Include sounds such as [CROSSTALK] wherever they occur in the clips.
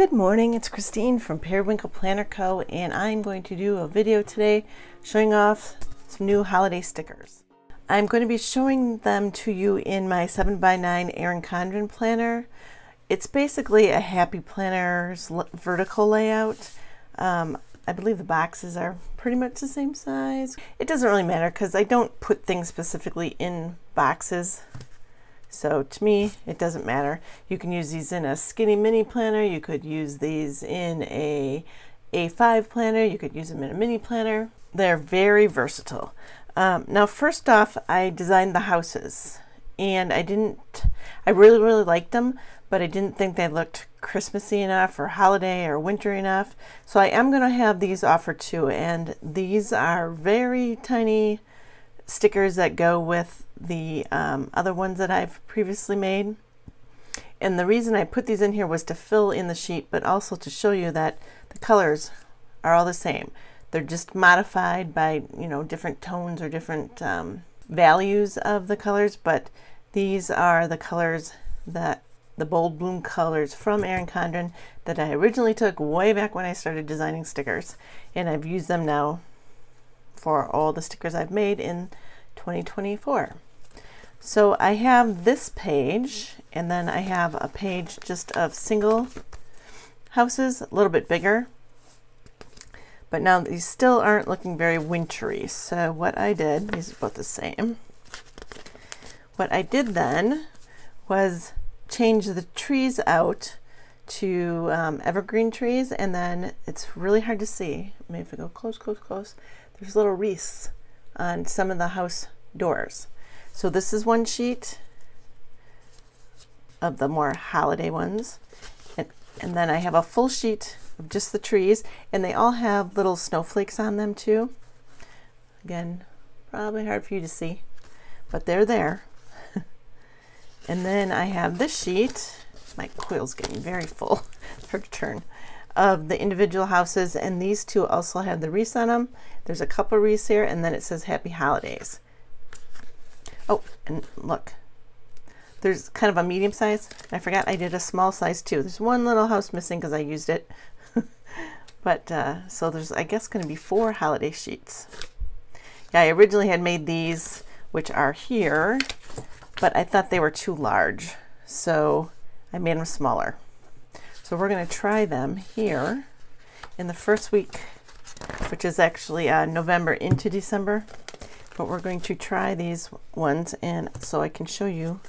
Good morning, it's Christine from Periwinkle Planner Co. and I'm going to do a video today showing off some new holiday stickers. I'm going to be showing them to you in my 7x9 Erin Condren planner. It's basically a Happy Planner's vertical layout. Um, I believe the boxes are pretty much the same size. It doesn't really matter because I don't put things specifically in boxes. So to me, it doesn't matter. You can use these in a skinny mini planner. You could use these in a A5 planner. You could use them in a mini planner. They're very versatile. Um, now, first off, I designed the houses and I didn't, I really, really liked them, but I didn't think they looked Christmassy enough or holiday or winter enough. So I am going to have these offered too. And these are very tiny stickers that go with the um, other ones that I've previously made. And the reason I put these in here was to fill in the sheet, but also to show you that the colors are all the same. They're just modified by, you know, different tones or different um, values of the colors, but these are the colors that the bold bloom colors from Erin Condren that I originally took way back when I started designing stickers. And I've used them now for all the stickers I've made in 2024. So I have this page and then I have a page just of single houses, a little bit bigger. But now these still aren't looking very wintry. So what I did, these are both the same. What I did then was change the trees out to um, evergreen trees and then it's really hard to see. Maybe if I go close, close, close, there's little wreaths on some of the house doors. So this is one sheet of the more holiday ones. And, and then I have a full sheet of just the trees and they all have little snowflakes on them too. Again, probably hard for you to see, but they're there. [LAUGHS] and then I have this sheet, my coil's getting very full, [LAUGHS] hard to turn, of the individual houses and these two also have the wreaths on them. There's a couple wreaths here and then it says happy holidays. Oh, and look, there's kind of a medium size. I forgot I did a small size too. There's one little house missing because I used it. [LAUGHS] but uh, so there's, I guess, going to be four holiday sheets. Yeah, I originally had made these, which are here, but I thought they were too large. So I made them smaller. So we're going to try them here in the first week, which is actually uh, November into December but we're going to try these ones and so I can show you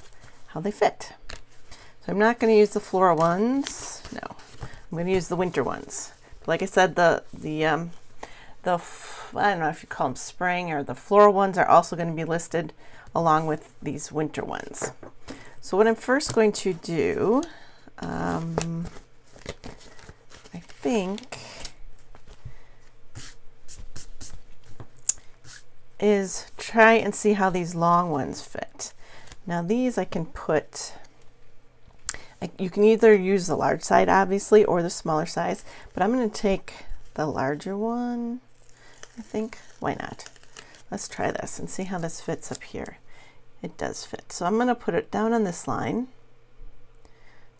how they fit. So I'm not going to use the floral ones. No, I'm going to use the winter ones. Like I said, the the um, the I don't know if you call them spring or the floral ones are also going to be listed along with these winter ones. So what I'm first going to do, um, I think is try and see how these long ones fit. Now these I can put, you can either use the large side obviously or the smaller size, but I'm going to take the larger one, I think. Why not? Let's try this and see how this fits up here. It does fit. So I'm going to put it down on this line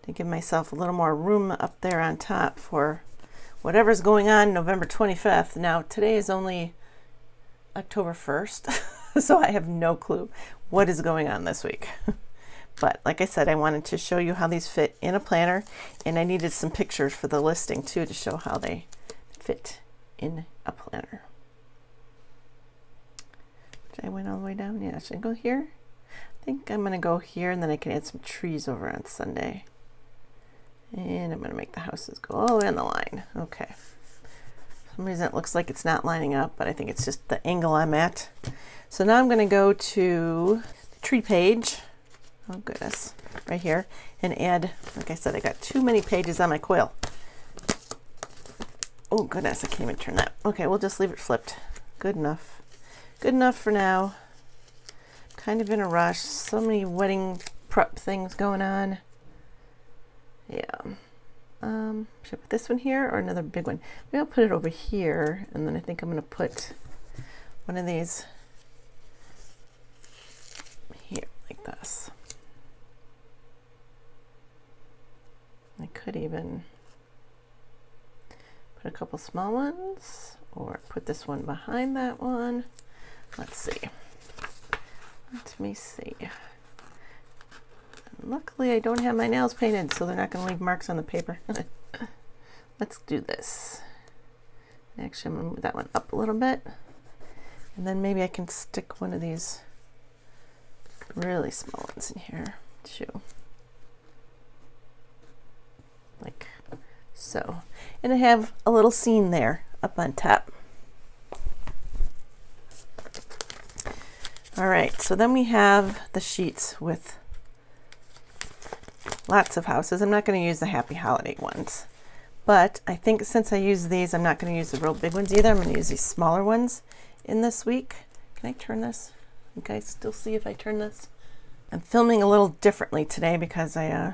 to give myself a little more room up there on top for whatever's going on November 25th. Now today is only October 1st, [LAUGHS] so I have no clue what is going on this week. [LAUGHS] but like I said, I wanted to show you how these fit in a planner, and I needed some pictures for the listing too to show how they fit in a planner. I went all the way down? Yeah, should I go here? I think I'm going to go here, and then I can add some trees over on Sunday. And I'm going to make the houses go all the way on the line. Okay some reason it looks like it's not lining up, but I think it's just the angle I'm at. So now I'm going to go to the tree page. Oh goodness, right here, and add, like I said, I got too many pages on my coil. Oh goodness, I can't even turn that. Okay, we'll just leave it flipped. Good enough. Good enough for now. Kind of in a rush. So many wedding prep things going on. Yeah. Um, should I put this one here or another big one? Maybe I'll put it over here, and then I think I'm going to put one of these here, like this. I could even Put a couple small ones or put this one behind that one. Let's see. Let me see. Luckily I don't have my nails painted so they're not going to leave marks on the paper. [LAUGHS] Let's do this. Actually I'm going to move that one up a little bit. And then maybe I can stick one of these really small ones in here too. Like so. And I have a little scene there up on top. All right, so then we have the sheets with lots of houses. I'm not going to use the Happy Holiday ones, but I think since I use these, I'm not going to use the real big ones either. I'm going to use these smaller ones in this week. Can I turn this? You guys still see if I turn this? I'm filming a little differently today because I uh,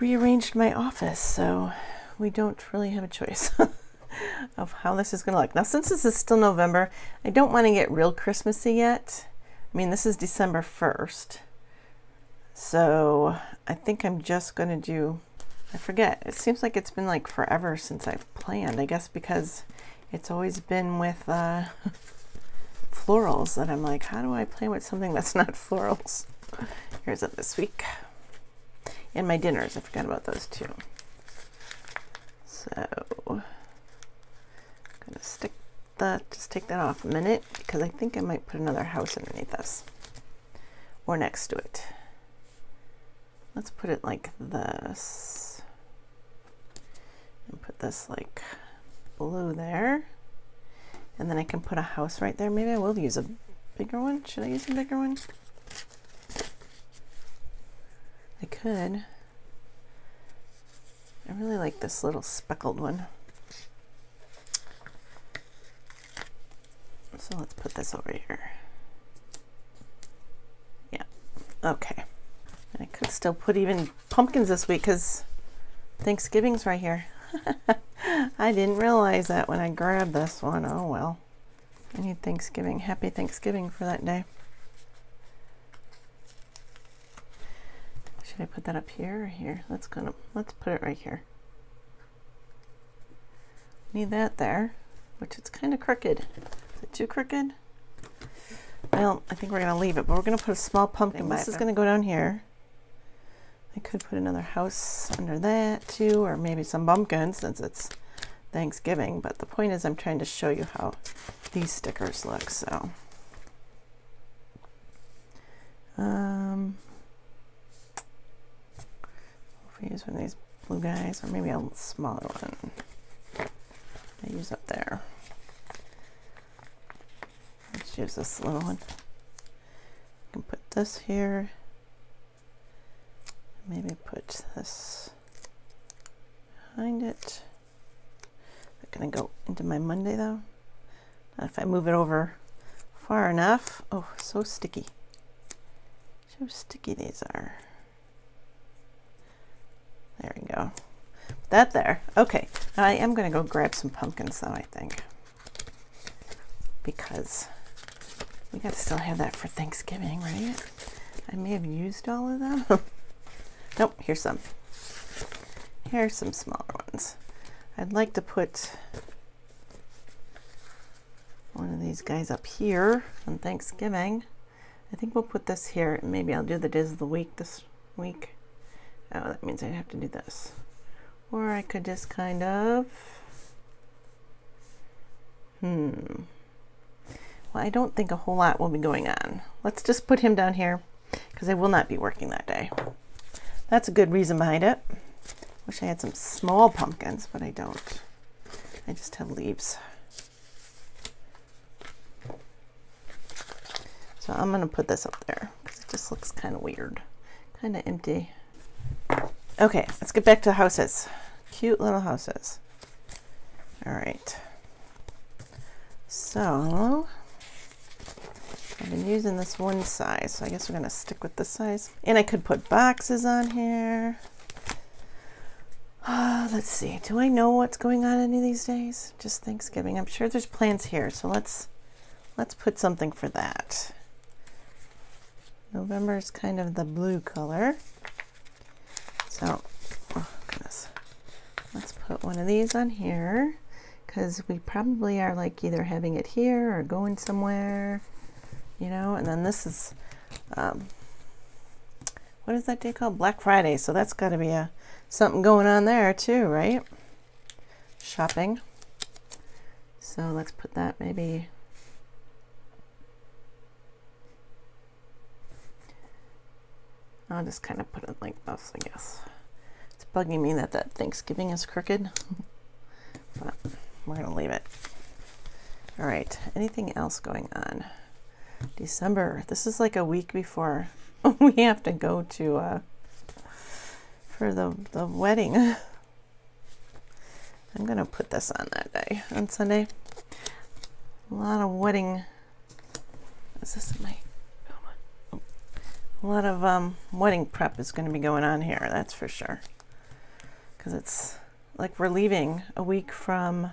rearranged my office, so we don't really have a choice [LAUGHS] of how this is going to look. Now, since this is still November, I don't want to get real Christmassy yet. I mean, this is December 1st. So I think I'm just going to do, I forget, it seems like it's been like forever since I've planned. I guess because it's always been with uh, [LAUGHS] florals that I'm like, how do I plan with something that's not [LAUGHS] florals? Here's it this week. And my dinners, I forgot about those too. So, I'm gonna stick that, just take that off a minute because I think I might put another house underneath this or next to it. Let's put it like this and put this like below there. And then I can put a house right there. Maybe I will use a bigger one. Should I use a bigger one? I could. I really like this little speckled one. So let's put this over here. Yeah, okay. And I could still put even pumpkins this week because Thanksgiving's right here. [LAUGHS] I didn't realize that when I grabbed this one. Oh well. I need Thanksgiving. Happy Thanksgiving for that day. Should I put that up here or here? Let's go. Let's put it right here. Need that there, which it's kind of crooked. Is it too crooked? Well, I think we're going to leave it, but we're going to put a small pumpkin. This is going to go down here. I could put another house under that too, or maybe some pumpkins since it's Thanksgiving. But the point is I'm trying to show you how these stickers look. So, um, if I use one of these blue guys, or maybe a smaller one. I use up there. Let's use this little one. I can put this here. Maybe put this behind it. Is gonna go into my Monday though? Not if I move it over far enough. Oh, so sticky. So sticky these are. There we go. That there. Okay. I am going to go grab some pumpkins though, I think. Because we got to still have that for Thanksgiving, right? I may have used all of them. [LAUGHS] nope, here's some. Here's some smaller ones. I'd like to put one of these guys up here on Thanksgiving. I think we'll put this here. Maybe I'll do the days of the week this week. Oh, that means I'd have to do this. Or I could just kind of, hmm. Well, I don't think a whole lot will be going on. Let's just put him down here because I will not be working that day. That's a good reason behind it. Wish I had some small pumpkins, but I don't. I just have leaves. So I'm going to put this up there because it just looks kind of weird, kind of empty. Okay, let's get back to houses. Cute little houses. All right. So, I've been using this one size, so I guess we're going to stick with this size. And I could put boxes on here. Uh, let's see. Do I know what's going on any of these days? Just Thanksgiving. I'm sure there's plans here, so let's let's put something for that. November is kind of the blue color. So, oh goodness, let's put put one of these on here because we probably are like either having it here or going somewhere, you know, and then this is, um, what is that day called? Black Friday. So that's got to be a something going on there too, right? Shopping. So let's put that maybe I'll just kind of put it like this, I guess. It's bugging me that that Thanksgiving is crooked, [LAUGHS] but we're going to leave it. All right, anything else going on? December. This is like a week before [LAUGHS] we have to go to uh, for the, the wedding. [SIGHS] I'm going to put this on that day, on Sunday. A lot of wedding. Is this my a lot of um, wedding prep is going to be going on here, that's for sure. Because it's like we're leaving a week from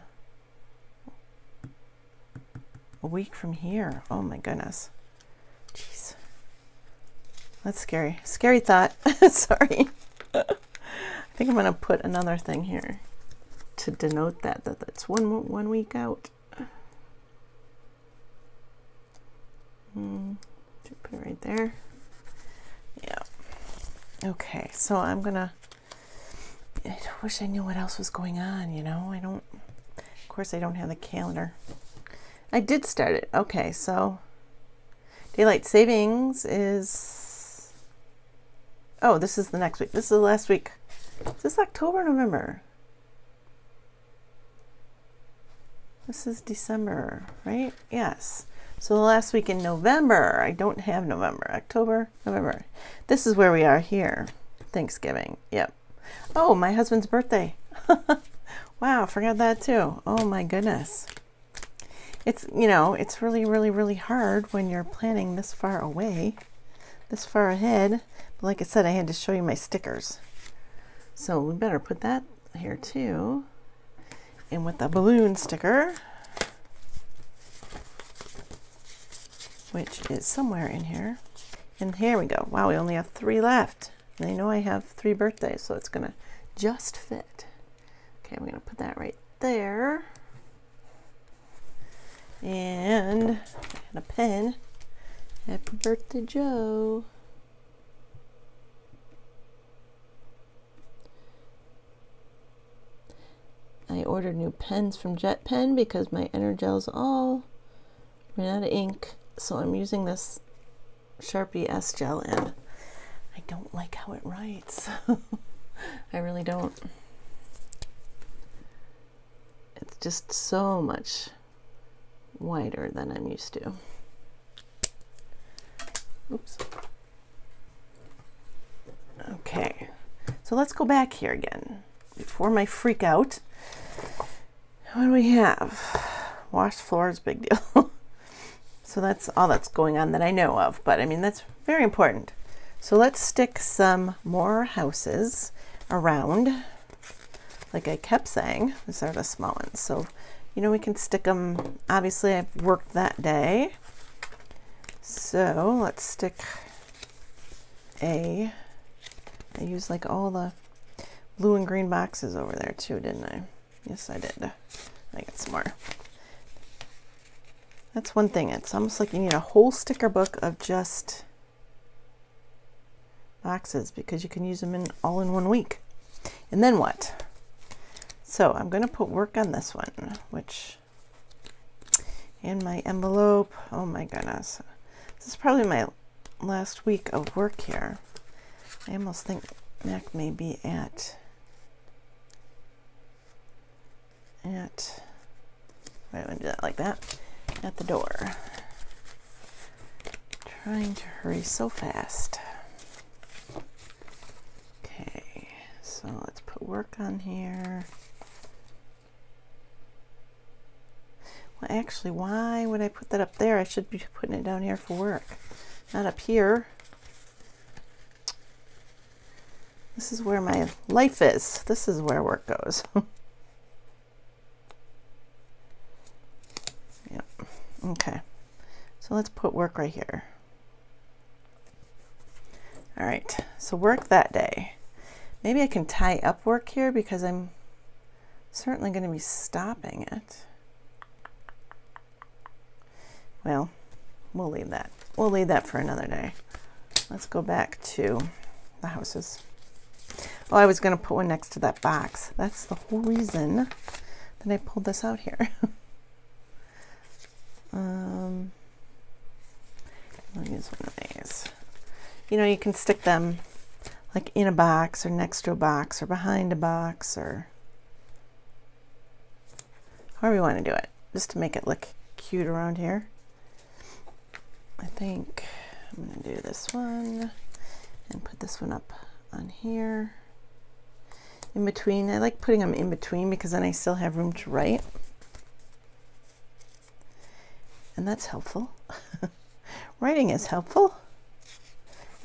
a week from here. Oh my goodness. Jeez. That's scary. Scary thought. [LAUGHS] Sorry. [LAUGHS] I think I'm going to put another thing here to denote that that that's one one week out. Hmm. Put it right there. Yeah. Okay, so I'm gonna. I wish I knew what else was going on, you know? I don't. Of course, I don't have the calendar. I did start it. Okay, so. Daylight savings is. Oh, this is the next week. This is the last week. Is this October November? This is December, right? Yes. So the last week in November, I don't have November, October, November. This is where we are here. Thanksgiving. Yep. Oh, my husband's birthday. [LAUGHS] wow, forgot that too. Oh my goodness. It's, you know, it's really, really, really hard when you're planning this far away, this far ahead. But like I said, I had to show you my stickers. So we better put that here too. And with the balloon sticker, which is somewhere in here. And here we go. Wow, we only have three left. And I know I have three birthdays, so it's going to just fit. Okay, I'm going to put that right there. And a pen. Happy birthday, Joe. I ordered new pens from Jet Pen because my Energels all ran out of ink so I'm using this Sharpie S gel and I don't like how it writes. [LAUGHS] I really don't. It's just so much wider than I'm used to. Oops. Okay, so let's go back here again. Before my freak out, what do we have? Washed floors, big deal. [LAUGHS] So that's all that's going on that I know of, but I mean, that's very important. So let's stick some more houses around. Like I kept saying, these are the small ones. So, you know, we can stick them, obviously I've worked that day. So let's stick a, I used like all the blue and green boxes over there too, didn't I? Yes, I did. I got some more. That's one thing. It's almost like you need a whole sticker book of just boxes because you can use them in all in one week. And then what? So I'm going to put work on this one, which in my envelope. Oh my goodness. This is probably my last week of work here. I almost think Mac may be at at I'm gonna do that like that at the door. Trying to hurry so fast. Okay, so let's put work on here. Actually, why would I put that up there? I should be putting it down here for work, not up here. This is where my life is. This is where work goes. [LAUGHS] yep. Okay, so let's put work right here. All right, so work that day. Maybe I can tie up work here because I'm certainly going to be stopping it. Well, we'll leave that. We'll leave that for another day. Let's go back to the houses. Oh, I was going to put one next to that box. That's the whole reason that I pulled this out here. [LAUGHS] um, I'll use one of these. You know, you can stick them like in a box or next to a box or behind a box or however you want to do it, just to make it look cute around here. I think I'm going to do this one and put this one up on here. In between, I like putting them in between because then I still have room to write. And that's helpful. [LAUGHS] Writing is helpful.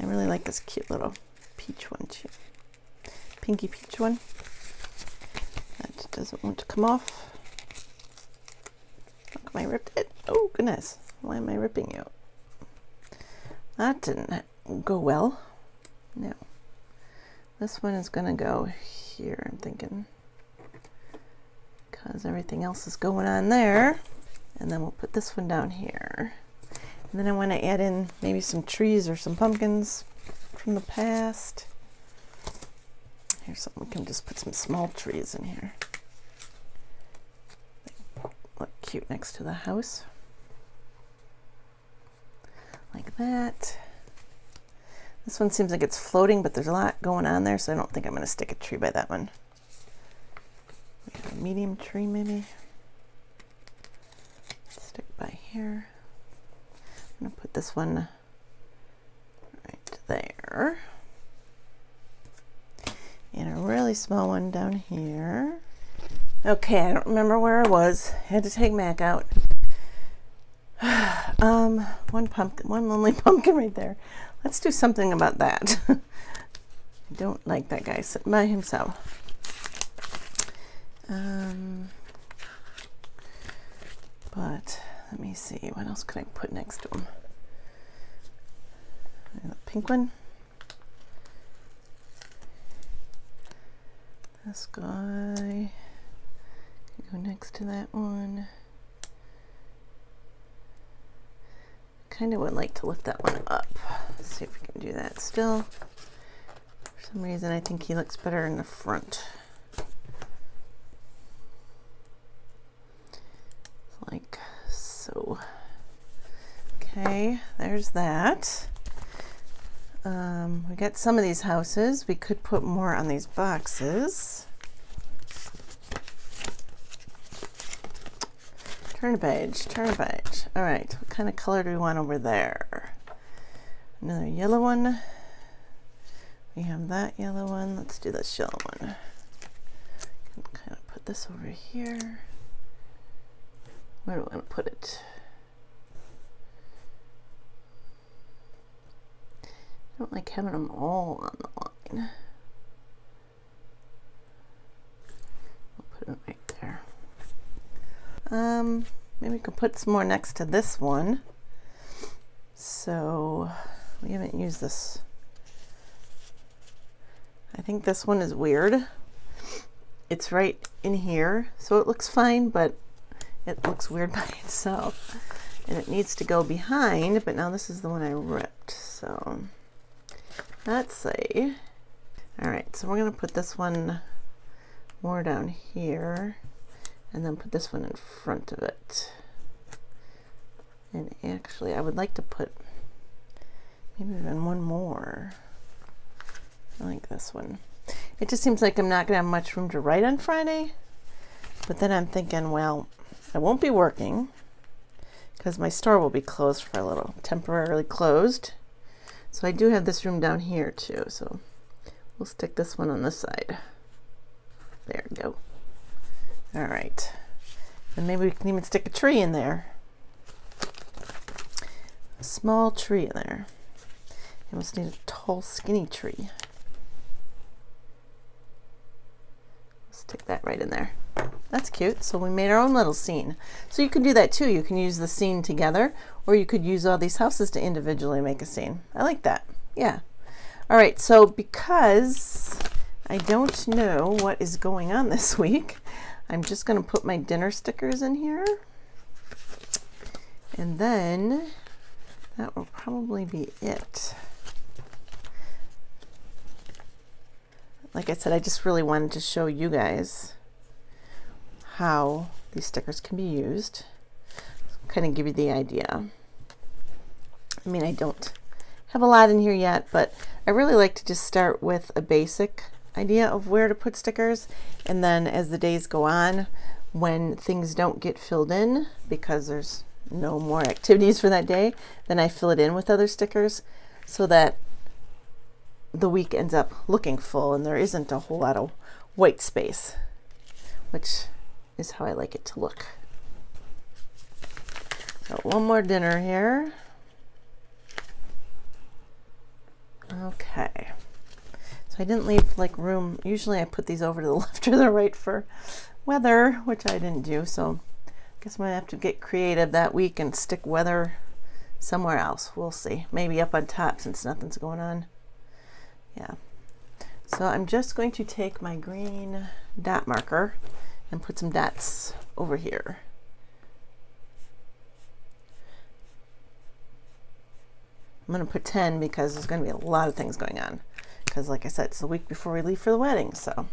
I really like this cute little peach one too. Pinky peach one. That doesn't want to come off. I ripped it. Oh goodness, why am I ripping you? That didn't go well. No. This one is gonna go here, I'm thinking. Because everything else is going on there. And then we'll put this one down here. And then I want to add in maybe some trees or some pumpkins from the past. Here's something, we can just put some small trees in here. Look cute next to the house. Like that. This one seems like it's floating, but there's a lot going on there, so I don't think I'm going to stick a tree by that one. medium tree, maybe. Stick by here. I'm going to put this one right there. And a really small one down here. Okay, I don't remember where I was. Had to take Mac out. [SIGHS] um, one pumpkin, one lonely [LAUGHS] pumpkin right there. Let's do something about that. I [LAUGHS] don't like that guy sitting by himself. Um, but let me see, what else could I put next to him? The pink one. This guy go next to that one. Kind of would like to lift that one up. Let's see if we can do that still. For some reason, I think he looks better in the front. Like so. Okay, there's that. Um, we got some of these houses. We could put more on these boxes. Turn a page, turn a page. All right, what kind of color do we want over there? Another yellow one. We have that yellow one. Let's do this yellow one. Kind of put this over here. Where do I want to put it? I don't like having them all on the line. I'll put it right um, maybe we could put some more next to this one. So we haven't used this. I think this one is weird. It's right in here, so it looks fine, but it looks weird [LAUGHS] by itself. And it needs to go behind, but now this is the one I ripped. So let's see. All right, so we're gonna put this one more down here and then put this one in front of it. And actually, I would like to put maybe even one more. I like this one. It just seems like I'm not going to have much room to write on Friday. But then I'm thinking, well, I won't be working because my store will be closed for a little, temporarily closed. So I do have this room down here too. So we'll stick this one on this side. There we go. All right. And maybe we can even stick a tree in there. A small tree in there. You must need a tall, skinny tree. Let's Stick that right in there. That's cute. So we made our own little scene. So you can do that too. You can use the scene together or you could use all these houses to individually make a scene. I like that. Yeah. All right. So because I don't know what is going on [LAUGHS] this week, I'm just going to put my dinner stickers in here. And then that will probably be it. Like I said, I just really wanted to show you guys how these stickers can be used. Kind of give you the idea. I mean, I don't have a lot in here yet, but I really like to just start with a basic idea of where to put stickers. And then as the days go on, when things don't get filled in because there's no more activities for that day, then I fill it in with other stickers so that the week ends up looking full and there isn't a whole lot of white space, which is how I like it to look. So one more dinner here. Okay. I didn't leave like room. Usually I put these over to the [LAUGHS] left or the right for weather, which I didn't do. So I guess I'm to have to get creative that week and stick weather somewhere else. We'll see. Maybe up on top since nothing's going on. Yeah. So I'm just going to take my green dot marker and put some dots over here. I'm going to put 10 because there's going to be a lot of things going on. Because like I said, it's the week before we leave for the wedding. So,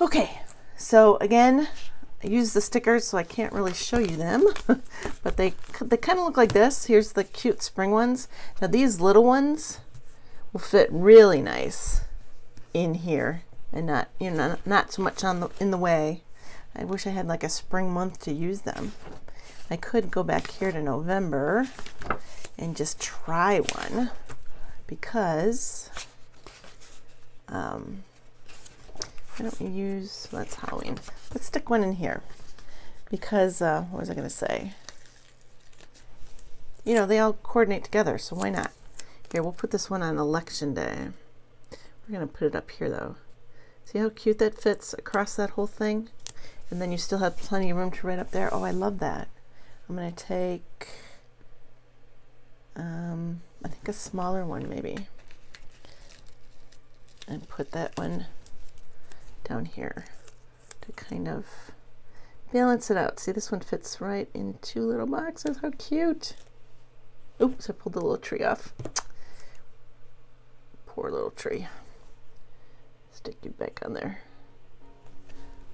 okay. So again, I use the stickers so I can't really show you them. [LAUGHS] but they, they kind of look like this. Here's the cute spring ones. Now these little ones will fit really nice in here and not, you know, not so much on the, in the way. I wish I had like a spring month to use them. I could go back here to November and just try one because um, why don't we use, that's Halloween. Let's stick one in here because, uh, what was I going to say? You know, they all coordinate together, so why not? Here, we'll put this one on election day. We're going to put it up here though. See how cute that fits across that whole thing? And then you still have plenty of room to write up there. Oh, I love that. I'm going to take um, I think a smaller one maybe and put that one down here to kind of balance it out. See, this one fits right in two little boxes. How cute. Oops, I pulled the little tree off. Poor little tree. Stick you back on there.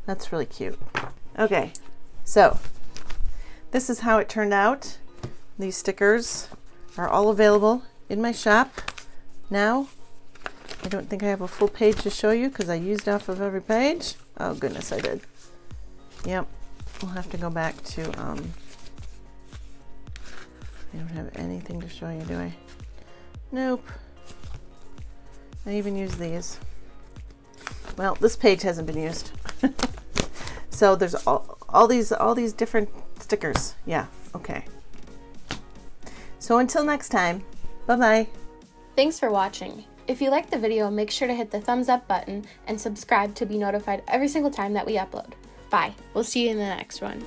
That's really cute. Okay, so this is how it turned out. These stickers are all available in my shop now. I don't think I have a full page to show you because I used off of every page. Oh goodness, I did. Yep, we'll have to go back to, um, I don't have anything to show you, do I? Nope. I even use these. Well, this page hasn't been used. [LAUGHS] so there's all, all these all these different stickers. Yeah, okay. So until next time, bye-bye. Thanks for watching. If you liked the video, make sure to hit the thumbs up button and subscribe to be notified every single time that we upload. Bye. We'll see you in the next one.